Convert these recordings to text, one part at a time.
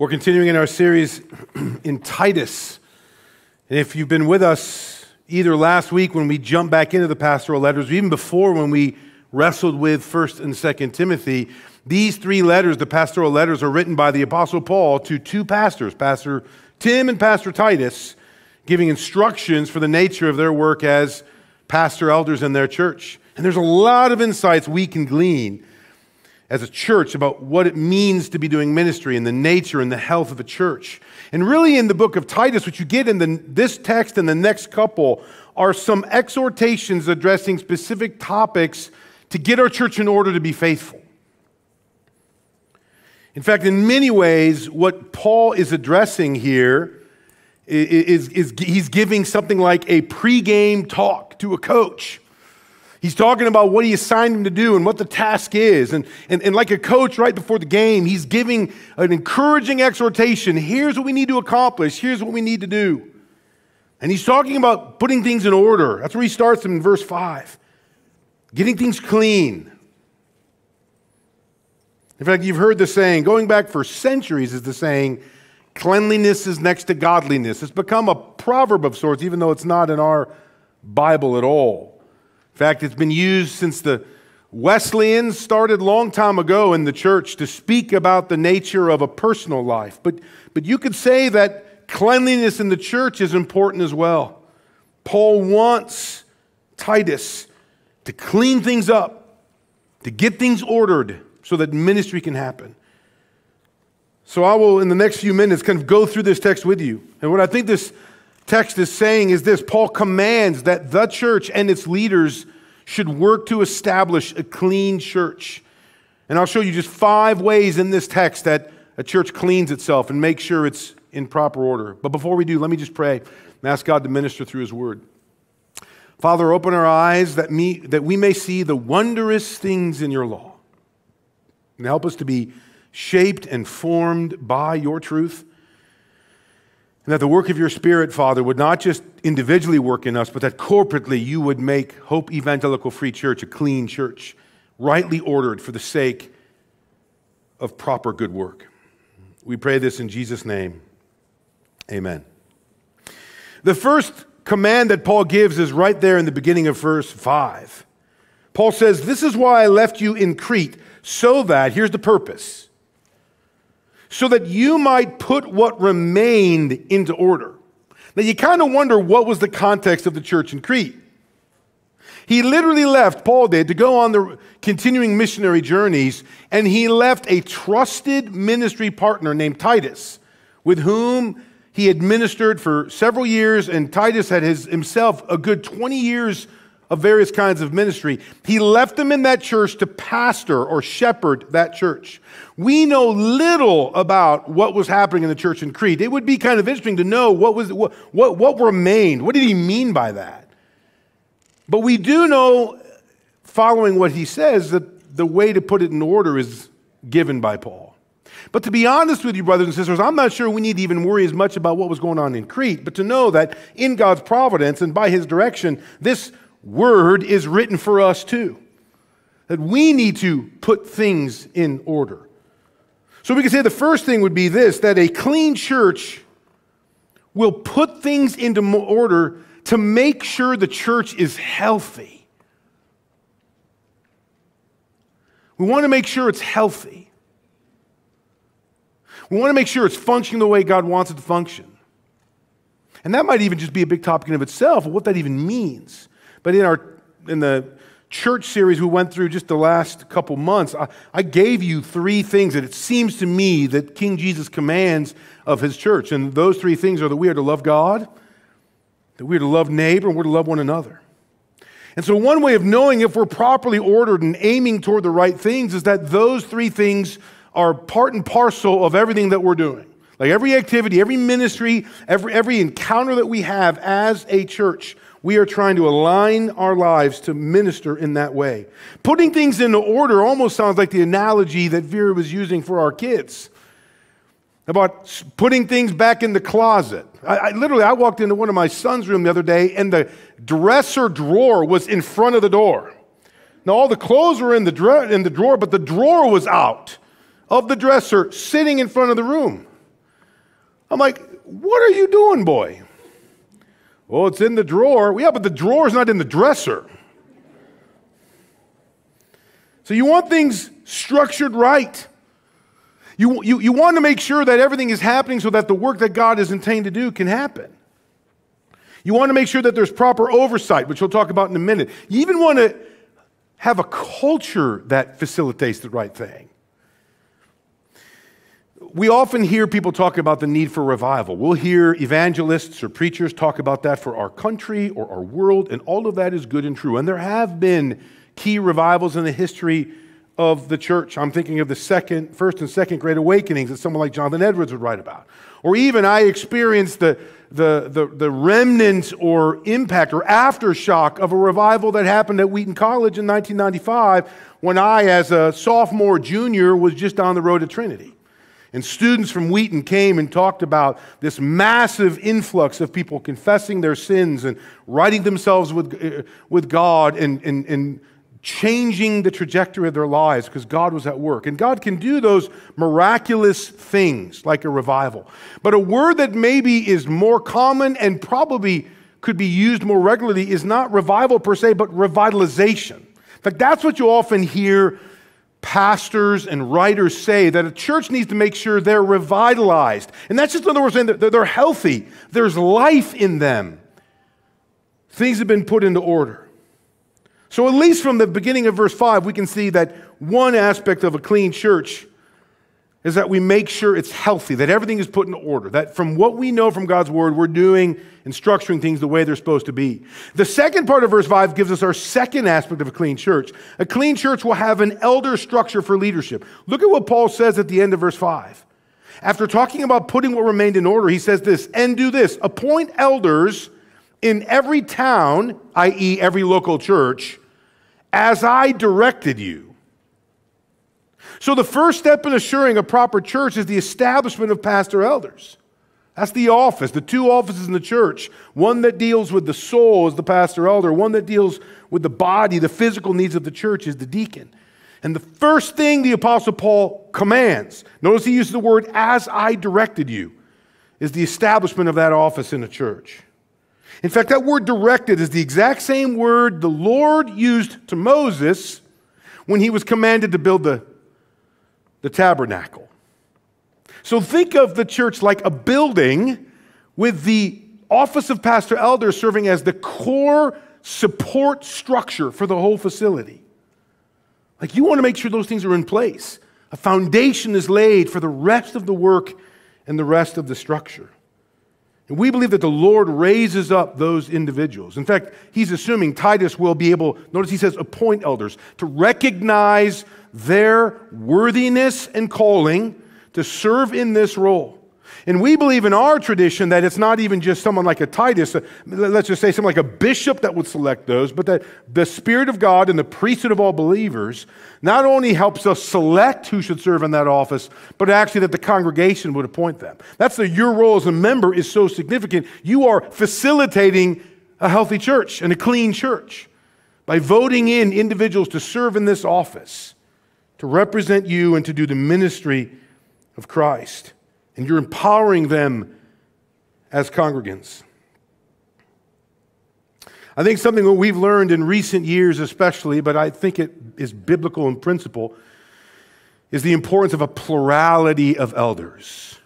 We're continuing in our series in Titus. And if you've been with us either last week when we jumped back into the pastoral letters, or even before when we wrestled with 1st and 2nd Timothy, these three letters, the pastoral letters, are written by the Apostle Paul to two pastors, Pastor Tim and Pastor Titus, giving instructions for the nature of their work as pastor elders in their church. And there's a lot of insights we can glean as a church about what it means to be doing ministry and the nature and the health of a church. And really, in the book of Titus, what you get in the, this text and the next couple are some exhortations addressing specific topics to get our church in order to be faithful. In fact, in many ways, what Paul is addressing here is, is, is he's giving something like a pregame talk to a coach. He's talking about what he assigned him to do and what the task is. And, and, and like a coach right before the game, he's giving an encouraging exhortation. Here's what we need to accomplish. Here's what we need to do. And he's talking about putting things in order. That's where he starts in verse 5. Getting things clean. In fact, you've heard the saying, going back for centuries, is the saying, cleanliness is next to godliness. It's become a proverb of sorts, even though it's not in our Bible at all. In fact, it's been used since the Wesleyans started long time ago in the church to speak about the nature of a personal life. But, but you could say that cleanliness in the church is important as well. Paul wants Titus to clean things up, to get things ordered so that ministry can happen. So I will, in the next few minutes, kind of go through this text with you. And what I think this text is saying is this Paul commands that the church and its leaders should work to establish a clean church. And I'll show you just five ways in this text that a church cleans itself and makes sure it's in proper order. But before we do, let me just pray and ask God to minister through His word. Father, open our eyes that, me, that we may see the wondrous things in your law. And help us to be shaped and formed by your truth. And that the work of your Spirit, Father, would not just individually work in us, but that corporately you would make Hope Evangelical Free Church a clean church, rightly ordered for the sake of proper good work. We pray this in Jesus' name. Amen. The first command that Paul gives is right there in the beginning of verse 5. Paul says, This is why I left you in Crete, so that, here's the purpose so that you might put what remained into order. Now, you kind of wonder what was the context of the church in Crete. He literally left, Paul did, to go on the continuing missionary journeys, and he left a trusted ministry partner named Titus, with whom he had ministered for several years, and Titus had his, himself a good 20 years of various kinds of ministry. He left them in that church to pastor or shepherd that church. We know little about what was happening in the church in Crete. It would be kind of interesting to know what was what, what, what remained. What did he mean by that? But we do know, following what he says, that the way to put it in order is given by Paul. But to be honest with you, brothers and sisters, I'm not sure we need to even worry as much about what was going on in Crete, but to know that in God's providence and by his direction, this word is written for us too. That we need to put things in order. So we can say the first thing would be this that a clean church will put things into order to make sure the church is healthy. We want to make sure it's healthy. We want to make sure it's functioning the way God wants it to function. And that might even just be a big topic in of itself, what that even means. But in our in the church series we went through just the last couple months, I, I, gave you three things that it seems to me that King Jesus commands of his church. And those three things are that we are to love God, that we are to love neighbor, and we're to love one another. And so, one way of knowing if we're properly ordered and aiming toward the right things is that those three things are part and parcel of everything that we're doing. Like every activity, every ministry, every, every encounter that we have as a church, we are trying to align our lives to minister in that way. Putting things into order almost sounds like the analogy that Vera was using for our kids about putting things back in the closet. I, I, literally, I walked into one of my son's room the other day, and the dresser drawer was in front of the door. Now, all the clothes were in the, in the drawer, but the drawer was out of the dresser, sitting in front of the room. I'm like, what are you doing, boy? Well, it's in the drawer. Yeah, but the drawer's not in the dresser. So you want things structured right. You, you, you want to make sure that everything is happening so that the work that God is intending to do can happen. You want to make sure that there's proper oversight, which we'll talk about in a minute. You even want to have a culture that facilitates the right thing. We often hear people talk about the need for revival. We'll hear evangelists or preachers talk about that for our country or our world, and all of that is good and true. And there have been key revivals in the history of the church. I'm thinking of the second, first and second great awakenings that someone like Jonathan Edwards would write about. Or even I experienced the the, the, the remnant or impact or aftershock of a revival that happened at Wheaton College in 1995 when I, as a sophomore, junior, was just on the road to Trinity. And students from Wheaton came and talked about this massive influx of people confessing their sins and righting themselves with, uh, with God and, and, and changing the trajectory of their lives because God was at work. And God can do those miraculous things like a revival. But a word that maybe is more common and probably could be used more regularly is not revival per se, but revitalization. In fact, that's what you often hear pastors and writers say that a church needs to make sure they're revitalized. And that's just another way of saying that they're healthy, there's life in them. Things have been put into order. So, at least from the beginning of verse 5, we can see that one aspect of a clean church is that we make sure it's healthy, that everything is put in order, that from what we know from God's word, we're doing and structuring things the way they're supposed to be. The second part of verse 5 gives us our second aspect of a clean church. A clean church will have an elder structure for leadership. Look at what Paul says at the end of verse 5. After talking about putting what remained in order, he says this, and do this appoint elders in every town, i.e., every local church, as I directed you. So, the first step in assuring a proper church is the establishment of pastor elders. That's the office, the two offices in the church. One that deals with the soul is the pastor elder, one that deals with the body, the physical needs of the church is the deacon. And the first thing the Apostle Paul commands, notice he uses the word as I directed you, is the establishment of that office in a church. In fact, that word directed is the exact same word the Lord used to Moses when he was commanded to build the, the tabernacle. So think of the church like a building with the office of pastor elder serving as the core support structure for the whole facility. Like you want to make sure those things are in place. A foundation is laid for the rest of the work and the rest of the structure. And we believe that the Lord raises up those individuals. In fact, he's assuming Titus will be able, notice he says, appoint elders to recognize their worthiness and calling to serve in this role. And we believe in our tradition that it's not even just someone like a Titus, uh, let's just say someone like a bishop that would select those, but that the Spirit of God and the priesthood of all believers not only helps us select who should serve in that office, but actually that the congregation would appoint them. That's the your role as a member is so significant. You are facilitating a healthy church and a clean church by voting in individuals to serve in this office, to represent you and to do the ministry of Christ and you're empowering them as congregants. I think something that we've learned in recent years, especially, but I think it is biblical in principle, is the importance of a plurality of elders.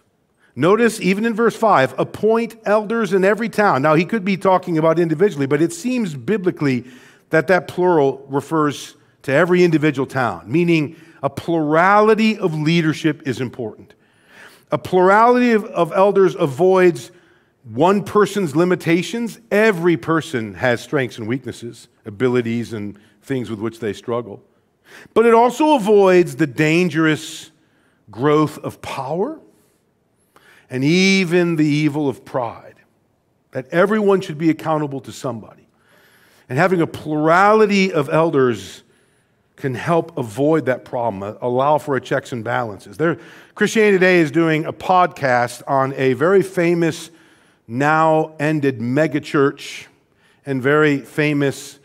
Notice, even in verse 5, appoint elders in every town. Now, he could be talking about individually, but it seems biblically that that plural refers to every individual town, meaning a plurality of leadership is important. A plurality of, of elders avoids one person's limitations. Every person has strengths and weaknesses, abilities and things with which they struggle. But it also avoids the dangerous growth of power and even the evil of pride. That everyone should be accountable to somebody. And having a plurality of elders can help avoid that problem, allow for a checks and balances. There, Christianity Today is doing a podcast on a very famous, now ended megachurch and very famous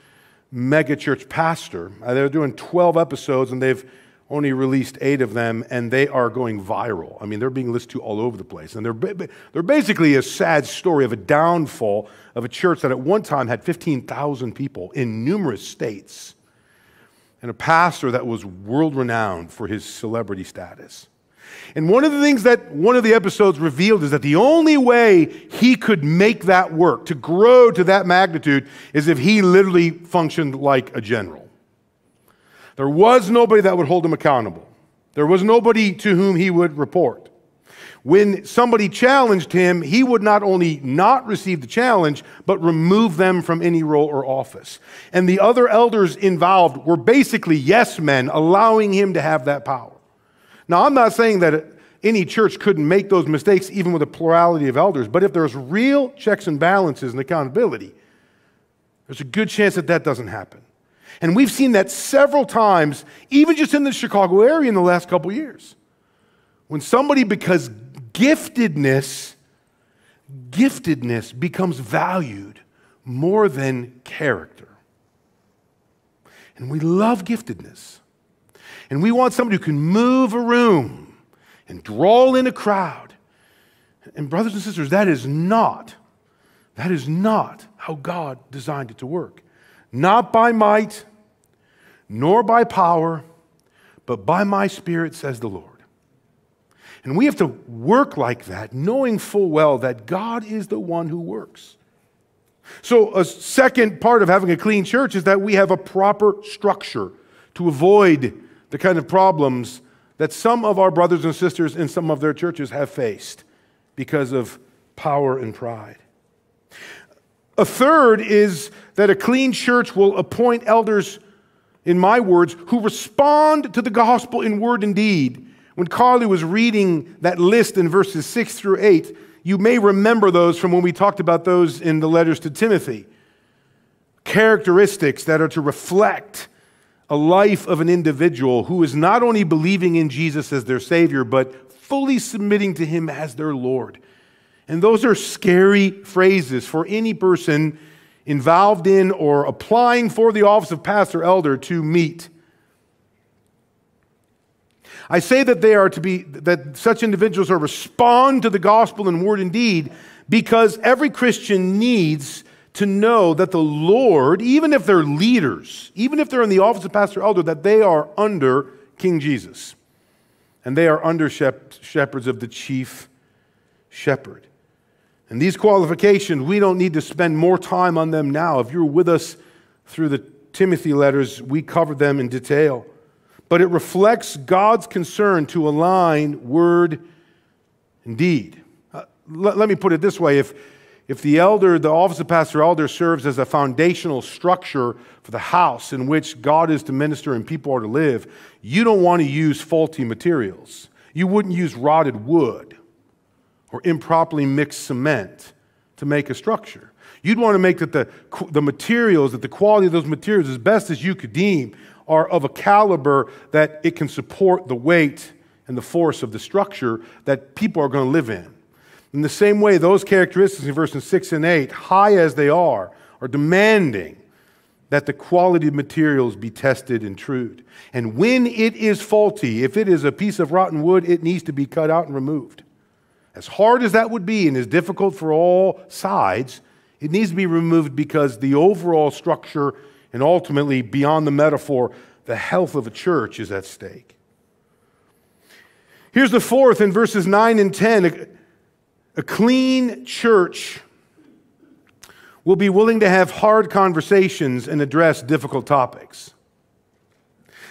megachurch pastor. Uh, they're doing 12 episodes and they've only released eight of them, and they are going viral. I mean, they're being listened to all over the place. And they're, they're basically a sad story of a downfall of a church that at one time had 15,000 people in numerous states, and a pastor that was world renowned for his celebrity status. And one of the things that one of the episodes revealed is that the only way he could make that work, to grow to that magnitude, is if he literally functioned like a general. There was nobody that would hold him accountable. There was nobody to whom he would report. When somebody challenged him, he would not only not receive the challenge, but remove them from any role or office. And the other elders involved were basically yes men, allowing him to have that power. Now, I'm not saying that any church couldn't make those mistakes even with a plurality of elders, but if there's real checks and balances and accountability, there's a good chance that that doesn't happen. And we've seen that several times, even just in the Chicago area in the last couple years. When somebody, because giftedness, giftedness becomes valued more than character. And we love giftedness. And we want somebody who can move a room and draw in a crowd. And brothers and sisters, that is not, that is not how God designed it to work. Not by might, nor by power, but by my Spirit, says the Lord. And we have to work like that, knowing full well that God is the one who works. So, a second part of having a clean church is that we have a proper structure to avoid the kind of problems that some of our brothers and sisters in some of their churches have faced because of power and pride. A third is that a clean church will appoint elders in my words, who respond to the gospel in word and deed. When Carly was reading that list in verses 6 through 8, you may remember those from when we talked about those in the letters to Timothy. Characteristics that are to reflect a life of an individual who is not only believing in Jesus as their Savior, but fully submitting to Him as their Lord. And those are scary phrases for any person involved in or applying for the office of pastor elder to meet. I say that they are to be, that such individuals are respond to the gospel in word and deed because every Christian needs to know that the Lord, even if they're leaders, even if they're in the office of pastor elder, that they are under King Jesus. And they are under shepherds of the chief shepherd. And these qualifications, we don't need to spend more time on them now. If you're with us through the Timothy letters, we covered them in detail. But it reflects God's concern to align word and deed. Uh, let, let me put it this way if, if the elder, the office of pastor elder, serves as a foundational structure for the house in which God is to minister and people are to live, you don't want to use faulty materials. You wouldn't use rotted wood or improperly mixed cement to make a structure. You'd want to make that the, the materials, that the quality of those materials, as best as you could deem, are of a caliber that it can support the weight and the force of the structure that people are going to live in. In the same way, those characteristics in verses 6 and 8, high as they are, are demanding that the quality of materials be tested and trued. And when it is faulty, if it is a piece of rotten wood, it needs to be cut out and removed. As hard as that would be and as difficult for all sides, it needs to be removed because the overall structure and ultimately, beyond the metaphor, the health of a church is at stake. Here's the fourth in verses 9 and 10 a, clean church will be willing to have hard conversations and address difficult topics.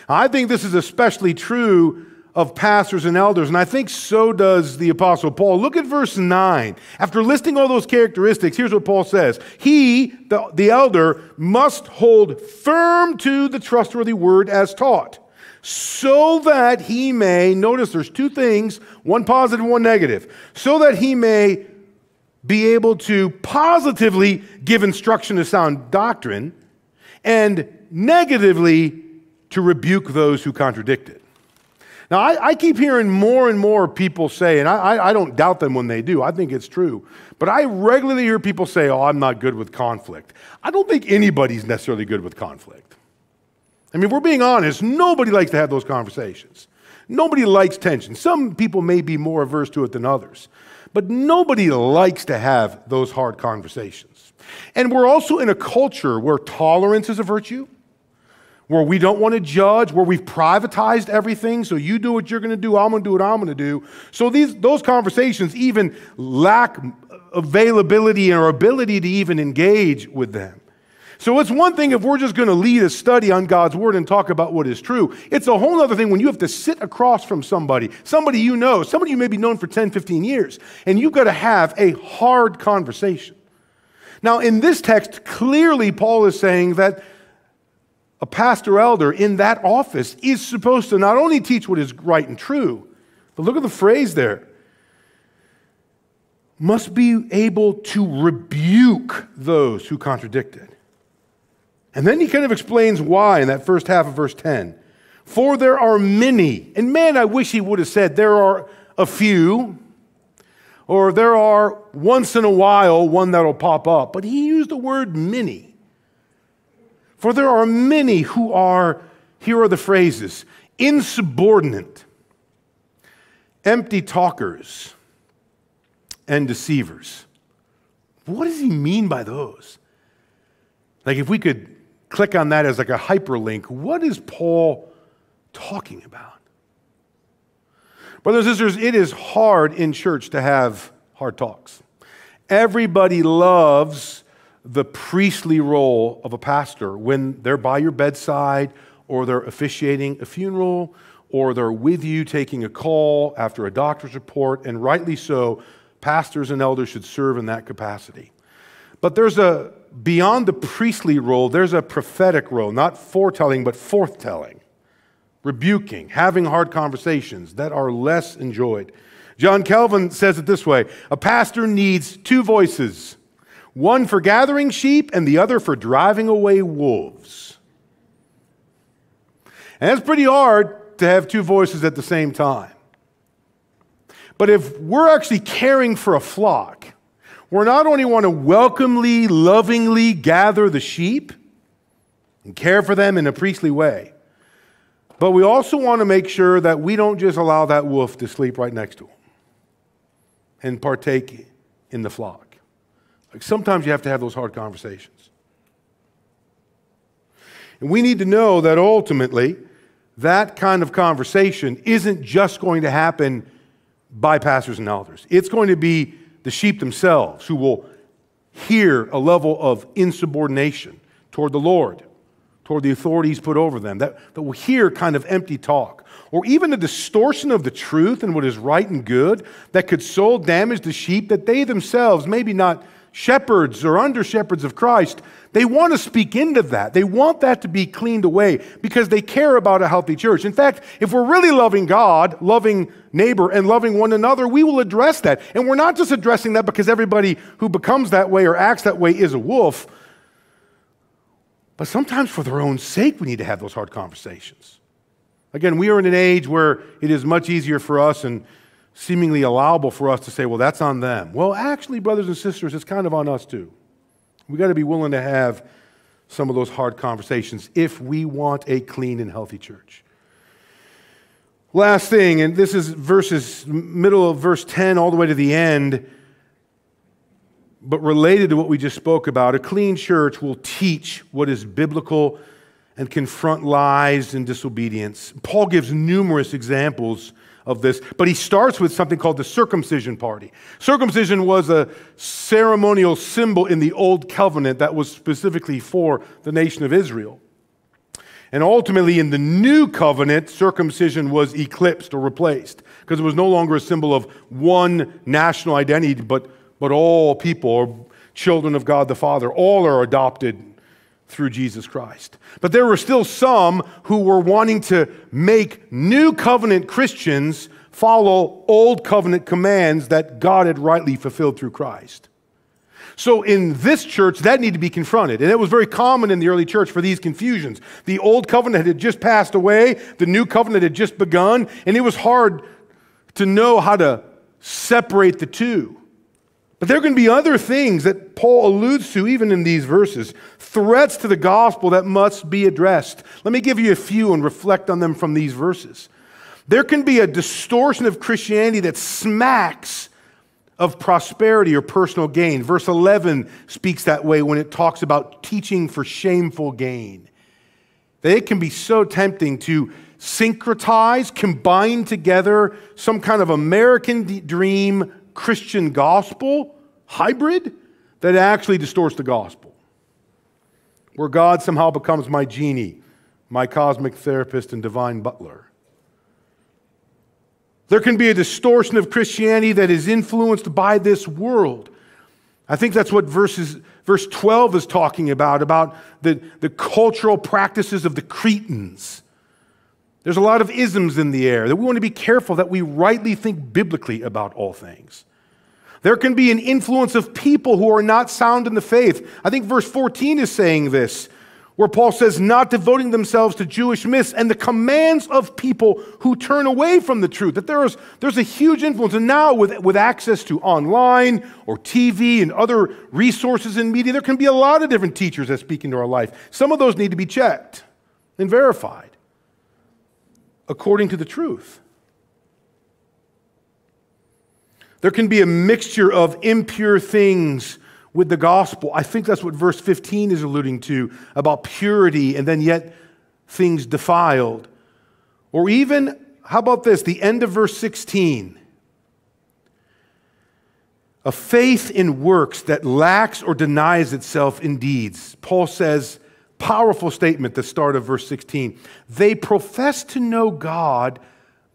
I think this is especially true of pastors and elders. And I think so does the Apostle Paul. Look at verse 9. After listing all those characteristics, here's what Paul says He, the, the elder, must hold firm to the trustworthy word as taught, so that he may, notice there's two things, one positive, one negative, so that he may be able to positively give instruction to sound doctrine and negatively to rebuke those who contradict it. Now, I, I, keep hearing more and more people say, and I, I don't doubt them when they do, I think it's true, but I regularly hear people say, oh, I'm not good with conflict. I don't think anybody's necessarily good with conflict. I mean, we're being honest, nobody likes to have those conversations. Nobody likes tension. Some people may be more averse to it than others, but nobody likes to have those hard conversations. And we're also in a culture where tolerance is a virtue, where we don't want to judge, where we've privatized everything. So you do what you're going to do, I'm going to do what I'm going to do. So these, those conversations even lack availability or ability to even engage with them. So it's one thing if we're just going to lead a study on God's word and talk about what is true. It's a whole other thing when you have to sit across from somebody, somebody you know, somebody you may be known for 10, 15 years, and you've got to have a hard conversation. Now, in this text, clearly Paul is saying that a pastor elder in that office is supposed to not only teach what is right and true, but look at the phrase there must be able to rebuke those who contradict it. And then he kind of explains why in that first half of verse 10. For there are many, and man, I wish he would have said there are a few, or there are once in a while one that'll pop up, but he used the word many. For there are many who are, here are the phrases, insubordinate, empty talkers, and deceivers. What does he mean by those? Like, if we could click on that as like a hyperlink, what is Paul talking about? Brothers and sisters, it is hard in church to have hard talks. Everybody loves the priestly role of a pastor when they're by your bedside or they're officiating a funeral or they're with you taking a call after a doctor's report, and rightly so, pastors and elders should serve in that capacity. But there's a, beyond the priestly role, there's a prophetic role, not foretelling, but forthtelling, rebuking, having hard conversations that are less enjoyed. John Calvin says it this way a pastor needs two voices one for gathering sheep and the other for driving away wolves. And it's pretty hard to have two voices at the same time. But if we're actually caring for a flock, we're not only want to welcomely, lovingly gather the sheep and care for them in a priestly way, but we also want to make sure that we don't just allow that wolf to sleep right next to him and partake in the flock. Like sometimes you have to have those hard conversations. And we need to know that ultimately, that kind of conversation isn't just going to happen by pastors and elders. It's going to be the sheep themselves who will hear a level of insubordination toward the Lord, toward the authorities put over them, that, that will hear kind of empty talk, or even a distortion of the truth and what is right and good that could so damage the sheep that they themselves, maybe not shepherds or under shepherds of Christ, they want to speak into that. They want that to be cleaned away because they care about a healthy church. In fact, if we're really loving God, loving neighbor, and loving one another, we will address that. And we're not just addressing that because everybody who becomes that way or acts that way is a wolf, but sometimes for their own sake, we need to have those hard conversations. Again, we are in an age where it is much easier for us and seemingly allowable for us to say, well, that's on them. Well, actually, brothers and sisters, it's kind of on us too. We got to be willing to have some of those hard conversations if we want a clean and healthy church. Last thing, and this is verses middle of verse 10 all the way to the end, but related to what we just spoke about, a clean church will teach what is biblical and confront lies and disobedience. Paul gives numerous examples of this, but he starts with something called the circumcision party. Circumcision was a ceremonial symbol in the Old Covenant that was specifically for the nation of Israel. And ultimately, in the new covenant, circumcision was eclipsed or replaced because it was no longer a symbol of one national identity, but, but all people or children of God the Father. All are adopted through Jesus Christ. But there were still some who were wanting to make new covenant Christians follow old covenant commands that God had rightly fulfilled through Christ. So in this church, that needed to be confronted. And it was very common in the early church for these confusions. The old covenant had just passed away, the new covenant had just begun, and it was hard to know how to separate the two. But there can be other things that Paul alludes to even in these verses, threats to the gospel that must be addressed. Let me give you a few and reflect on them from these verses. There can be a distortion of Christianity that smacks of prosperity or personal gain. Verse 11 speaks that way when it talks about teaching for shameful gain. It can be so tempting to syncretize, combine together some kind of American dream Christian gospel hybrid that actually distorts the gospel. Where God somehow becomes my genie, my cosmic therapist, and divine butler. There can be a distortion of Christianity that is influenced by this world. I think that's what verses, verse 12 is talking about, about the, the cultural practices of the Cretans. There's a lot of isms in the air that we want to be careful that we rightly think biblically about all things. There can be an influence of people who are not sound in the faith. I think verse 14 is saying this, where Paul says, not devoting themselves to Jewish myths and the commands of people who turn away from the truth. That there is, there's a huge influence. And now, with, with access to online or TV and other resources in media, there can be a lot of different teachers that speak into our life. Some of those need to be checked and verified according to the truth. There can be a mixture of impure things with the gospel. I think that's what verse 15 is alluding to about purity and then yet things defiled. Or even, how about this, the end of verse 16? A faith in works that lacks or denies itself in deeds. Paul says, powerful statement, the start of verse 16. They profess to know God,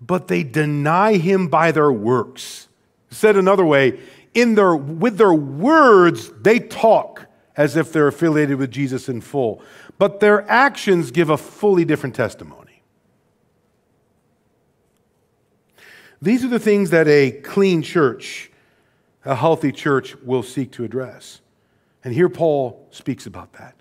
but they deny him by their works. Said another way, in their, with their words, they talk as if they're affiliated with Jesus in full, but their actions give a fully different testimony. These are the things that a clean church, a healthy church, will seek to address. And here Paul speaks about that.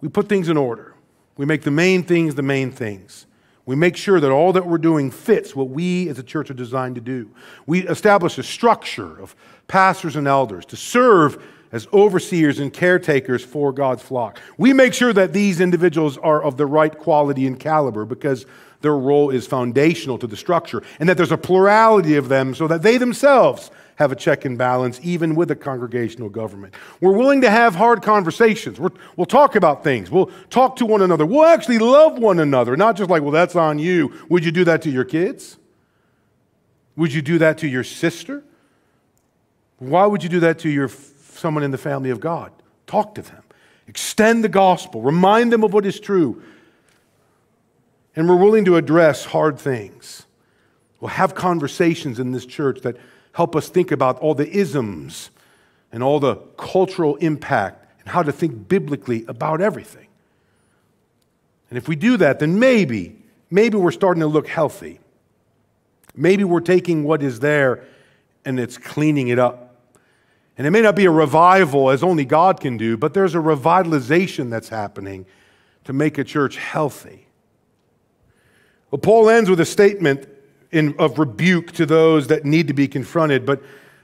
We put things in order, we make the main things the main things. We make sure that all that we're doing fits what we as a church are designed to do. We establish a structure of pastors and elders to serve as overseers and caretakers for God's flock. We make sure that these individuals are of the right quality and caliber because their role is foundational to the structure and that there's a plurality of them so that they themselves have a check and balance, even with a congregational government. We're willing to have hard conversations. we will talk about things. We'll talk to one another. We'll actually love one another, not just like, well, that's on you. Would you do that to your kids? Would you do that to your sister? Why would you do that to your, someone in the family of God? Talk to them. Extend the gospel. Remind them of what is true. And we're willing to address hard things. We'll have conversations in this church that help us think about all the isms and all the cultural impact and how to think biblically about everything. And if we do that, then maybe, maybe we're starting to look healthy. Maybe we're taking what is there and it's cleaning it up. And it may not be a revival as only God can do, but there's a revitalization that's happening to make a church healthy. Well, Paul ends with a statement in, of rebuke to those that need to be confronted, but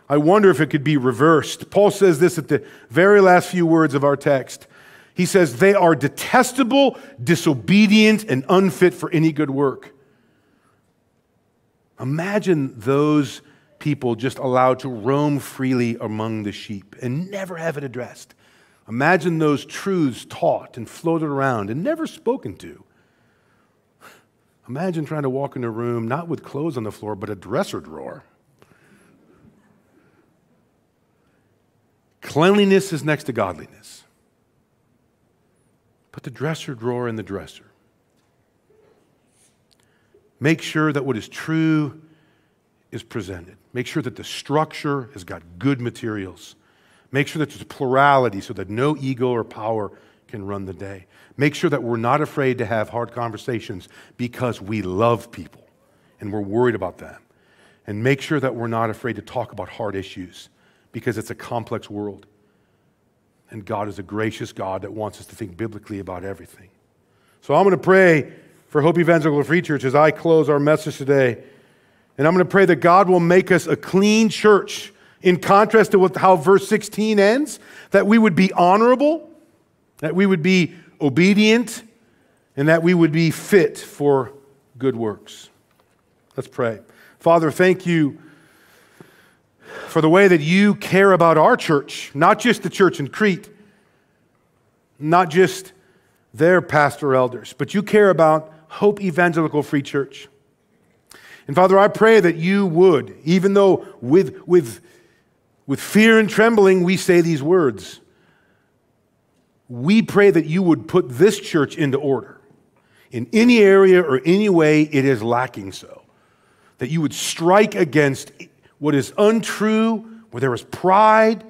I wonder if it could be reversed. Paul says this at the very last few words of our text. He says, They are detestable, disobedient, and unfit for any good work. Imagine those people just allowed to roam freely among the sheep and never have it addressed. Imagine those truths taught and floated around and never spoken to. Imagine trying to walk in a room not with clothes on the floor, but a dresser drawer. Cleanliness is next to godliness. Put the dresser drawer in the dresser. Make sure that what is true is presented. Make sure that the structure has got good materials. Make sure that there's plurality so that no ego or power can run the day. Make sure that we're not afraid to have hard conversations because we love people and we're worried about them. And make sure that we're not afraid to talk about hard issues because it's a complex world. And God is a gracious God that wants us to think biblically about everything. So I'm going to pray for Hope Evangelical Free Church as I close our message today. And I'm going to pray that God will make us a clean church in contrast to how verse 16 ends, that we would be honorable, that we would be obedient, and that we would be fit for good works. Let's pray. Father, thank you for the way that you care about our church, not just the church in Crete, not just their pastor elders, but you care about Hope Evangelical Free Church. And Father, I pray that you would, even though with, with, with fear and trembling we say these words, we pray that you would put this church into order in any area or any way it is lacking so. That you would strike against what is untrue, where there is pride,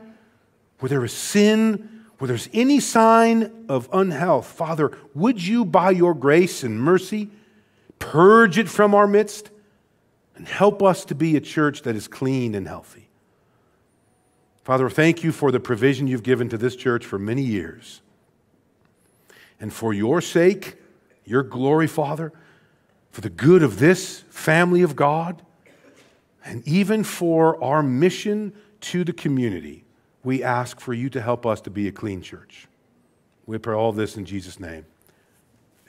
where there is sin, where there's any sign of unhealth. Father, would you, by your grace and mercy, purge it from our midst and help us to be a church that is clean and healthy? Father, thank you for the provision you've given to this church for many years. And for your sake, your glory, Father, for the good of this family of God, and even for our mission to the community, we ask for you to help us to be a clean church. We pray all this in Jesus' name.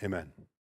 Amen.